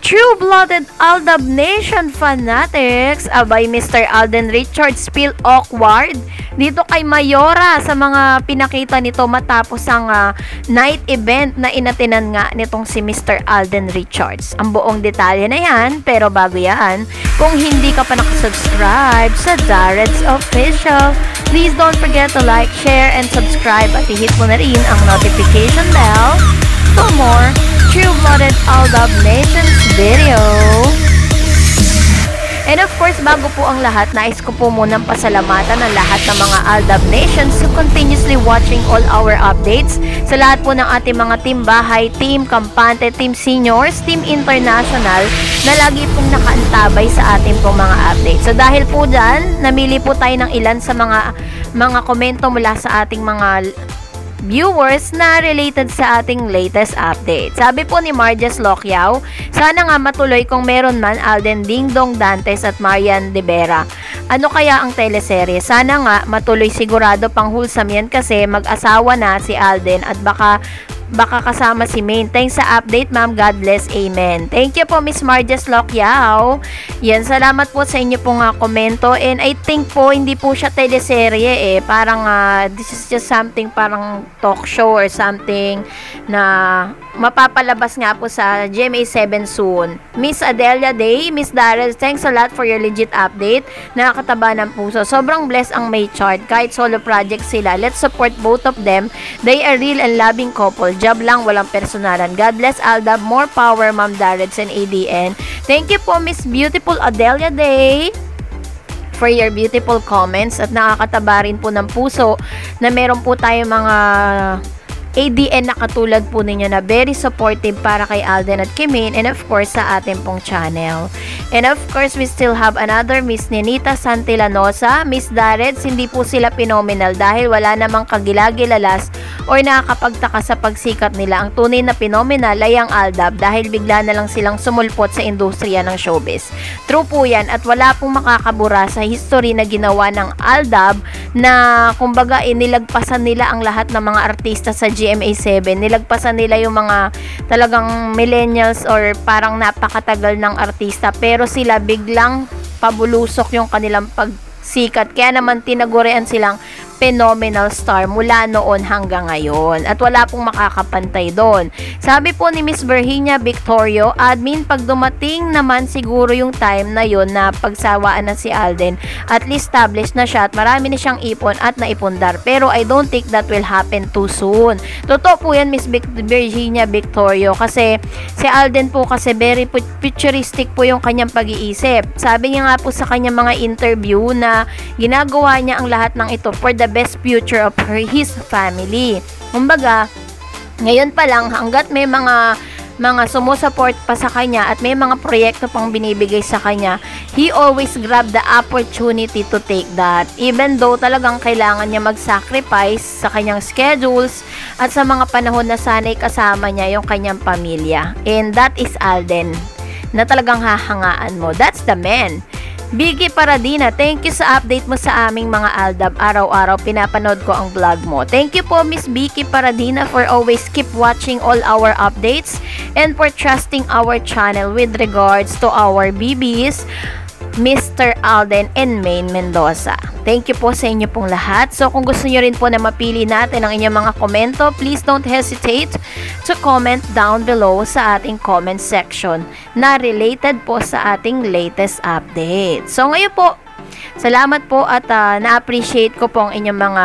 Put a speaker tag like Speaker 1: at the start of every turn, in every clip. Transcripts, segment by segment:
Speaker 1: True-blooded Aldab Nation fanatics, abay Mr. Alden Richards feel awkward dito kay Mayora sa mga pinakita nito matapos ang uh, night event na inatinan nga nitong si Mr. Alden Richards. Ang buong detalye na yan, pero bago yan, kung hindi ka pa nakasubscribe sa Darred's Official, please don't forget to like, share, and subscribe at i-hit mo na rin ang notification bell for more True-Blooded Aldab Nations video. And of course, bago po ang lahat, nais ko po munang pasalamatan ang lahat ng mga Aldab Nations who continuously watching all our updates. Sa lahat po ng ating mga team bahay, team kampante, team seniors, team international, na lagi pong nakaantabay sa ating pong mga updates. So dahil po dyan, namili po tayo ng ilan sa mga mga komento mula sa ating mga viewers na related sa ating latest update. Sabi po ni Marges Lokyao, sana nga matuloy kung meron man Alden Dingdong Dantes at Marian De Vera. Ano kaya ang teleserye? Sana nga matuloy sigurado pang wholesome yan kasi mag-asawa na si Alden at baka baka kasama si Main. Thanks sa update, ma'am. God bless. Amen. Thank you po, Miss Marges Lokyao. Yan, salamat po sa inyo pong uh, komento. And I think po, hindi po siya teleserye eh. Parang, uh, this is just something parang talk show or something na mapapalabas nga po sa GMA7 soon. Miss Adelia Day, Miss Darrell, thanks a lot for your legit update. Nakakataba ng puso. Sobrang blessed ang May chart. Kahit solo project sila, let's support both of them. They are real and loving couple. Job lang, walang personalan. God bless Aldab. More power, Ma'am Darrell and ADN. Thank you po, Miss Beautiful Adelia Day for your beautiful comments at nakakataba rin po ng puso na meron po tayo mga ADN na katulad po ninyo na very supportive para kay Alden at Kimin and of course sa ating pong channel. And of course, we still have another Miss Ninita Santillanosa, Miss Dareds, hindi po sila phenomenal dahil wala namang kagilagilalas or nakakapagtaka sa pagsikat nila. Ang tunay na phenomenal ay ang Aldab dahil bigla na lang silang sumulpot sa industriya ng showbiz. True po yan at wala pong makakabura sa history na ginawa ng Aldab na kumbaga inilagpasan nila ang lahat ng mga artista sa G GMA7, nilagpasan nila yung mga talagang millennials or parang napakatagal ng artista pero sila biglang pabulusok yung kanilang pagsikat. Kaya naman tinagurian silang phenomenal star mula noon hanggang ngayon. At wala pong makakapantay doon. Sabi po ni Miss Virginia Victorio, admin, pag dumating naman siguro yung time na yon na pagsawaan na si Alden, at least established na siya at marami na siyang ipon at naipundar. Pero I don't think that will happen too soon. Totoo po yan, Miss Virginia Victorio, kasi si Alden po kasi very futuristic po yung kanyang pag-iisip. Sabi niya nga po sa kanyang mga interview na ginagawa niya ang lahat ng ito for the best future of her, his family. Kumbaga, ngayon pa lang hanggat may mga mga sumusuport pa sa kanya at may mga proyekto pang binibigay sa kanya, he always grab the opportunity to take that. Even though talagang kailangan niya mag-sacrifice sa kanyang schedules at sa mga panahon na sanay kasama niya yung kanyang pamilya. And that is Alden na talagang hahangaan mo. That's the man. Biggie Paradina, thank you sa update mo sa aming mga Aldab. Araw-araw pinapanood ko ang vlog mo. Thank you po Miss Vicky Paradina for always keep watching all our updates and for trusting our channel with regards to our BBs. Mr. Alden and Main Mendoza. Thank you po sa inyo pong lahat. So kung gusto niyo rin po na mapili natin ang inyong mga komento, please don't hesitate to comment down below sa ating comment section na related po sa ating latest update. So ngayon po, salamat po at uh, na-appreciate ko po ang inyong mga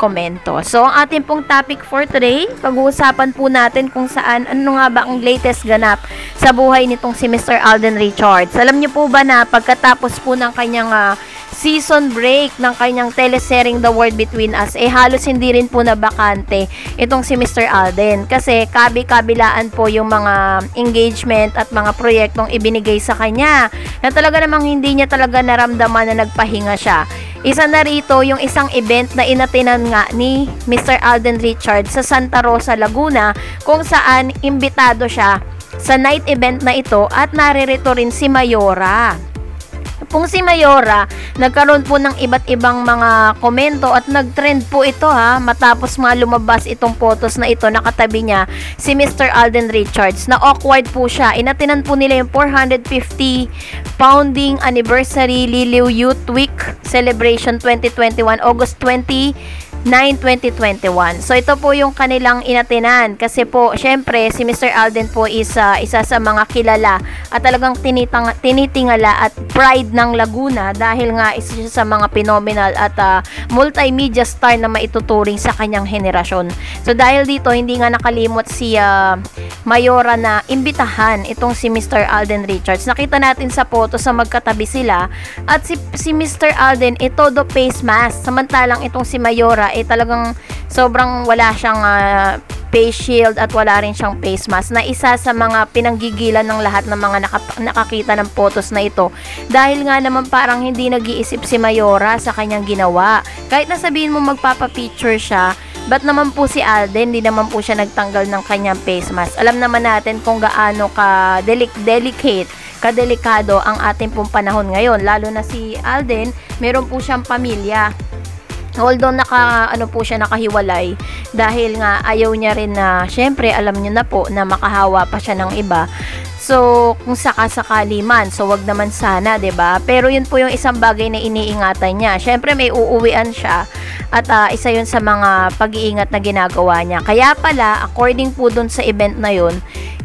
Speaker 1: komento. So, ang ating pong topic for today, pag-uusapan po natin kung saan, ano nga ba ang latest ganap sa buhay nitong si Mr. Alden Richards. Alam niyo po ba na pagkatapos po ng kanyang uh, season break ng kanyang telesering The World Between Us, eh halos hindi rin po nabakante itong si Mr. Alden. Kasi kabi-kabilaan po yung mga engagement at mga proyektong ibinigay sa kanya na talaga namang hindi niya talaga naramdaman na nagpahinga siya. Isa na rito yung isang event na inatinan nga ni Mr. Alden Richard sa Santa Rosa, Laguna kung saan imbitado siya sa night event na ito at naririto rin si Mayora. Pong si Mayora, nagkaroon po ng iba't ibang mga komento at nag-trend po ito ha, matapos mga lumabas itong photos na ito, nakatabi niya si Mr. Alden Richards, na awkward po siya. Inatinan po nila yung 450 founding anniversary Liliw Youth Week Celebration 2021, August 20, 9-2021. So, ito po yung kanilang inatinan. Kasi po, syempre, si Mr. Alden po is uh, isa sa mga kilala at talagang tinitang, tinitingala at pride ng Laguna dahil nga isa siya sa mga phenomenal at uh, multimedia star na maituturing sa kanyang henerasyon. So, dahil dito, hindi nga nakalimot si uh, Mayora na imbitahan itong si Mr. Alden Richards. Nakita natin sa photo sa magkatabi sila at si, si Mr. Alden, ito do face mask. Samantalang itong si Mayora eh talagang sobrang wala siyang uh, face shield at wala rin siyang face mask na isa sa mga pinanggigilan ng lahat ng mga naka- nakakita ng photos na ito dahil nga naman parang hindi nag-iisip si Mayora sa kanyang ginawa kahit na sabihin mo magpapa-picture siya Ba't naman po si Alden, hindi naman po siya nagtanggal ng kanyang face mask. Alam naman natin kung gaano ka delic- delicate, kadelikado ang ating pong panahon ngayon. Lalo na si Alden, meron po siyang pamilya Although naka ano po siya nakahiwalay dahil nga ayaw niya rin na syempre alam niyo na po na makahawa pa siya ng iba. So, kung sakasakali man, so wag naman sana, 'di ba? Pero 'yun po yung isang bagay na iniingatan niya. Syempre may uuwian siya at uh, isa 'yun sa mga pag-iingat na ginagawa niya. Kaya pala, according po dun sa event na 'yun,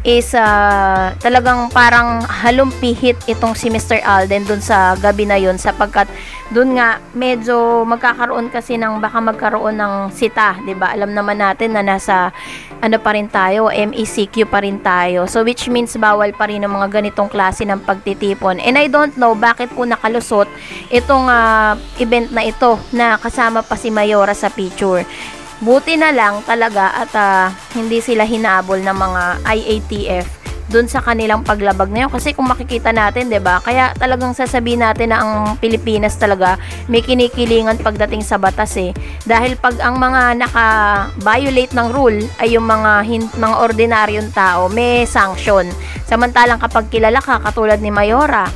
Speaker 1: is uh, talagang parang halumpihit itong si Mr. Alden dun sa gabi na yun sapagkat dun nga medyo magkakaroon kasi ng baka magkaroon ng sita, 'di ba? Alam naman natin na nasa ano pa rin tayo, MECQ pa rin tayo. So which means bawal pa rin ang mga ganitong klase ng pagtitipon. And I don't know bakit po nakalusot itong uh, event na ito na kasama pa si Mayora sa picture. Buti na lang talaga at uh, hindi sila hinabol ng mga IATF dun sa kanilang paglabag na yun. Kasi kung makikita natin, 'di ba? Kaya talagang sasabihin natin na ang Pilipinas talaga may kinikilingan pagdating sa batas eh. Dahil pag ang mga naka-violate ng rule ay yung mga hin- mga ordinaryong tao, may sanction. Samantalang kapag kilala ka katulad ni Mayora,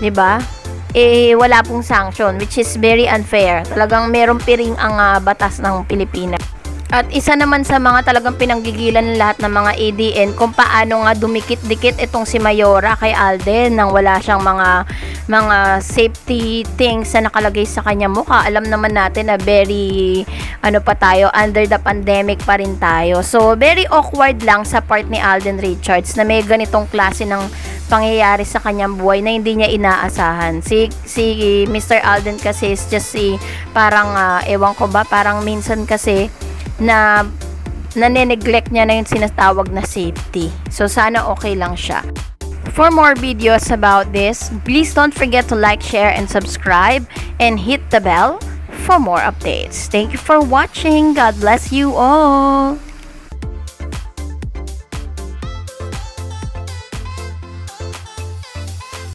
Speaker 1: 'di ba? Eh wala pong sanction which is very unfair. Talagang merong piring ang uh, batas ng Pilipinas. At isa naman sa mga talagang pinanggigilan ng lahat ng mga ADN kung paano nga dumikit-dikit itong si Mayora kay Alden nang wala siyang mga mga safety things na nakalagay sa kanya mukha. Alam naman natin na very ano pa tayo, under the pandemic pa rin tayo. So, very awkward lang sa part ni Alden Richards na may ganitong klase ng pangyayari sa kanyang buhay na hindi niya inaasahan. Si si Mr. Alden kasi is just si parang uh, ewan ko ba, parang minsan kasi na nane-neglect niya na yung sinatawag na safety. So sana okay lang siya. For more videos about this, please don't forget to like, share, and subscribe and hit the bell for more updates. Thank you for watching. God bless you all.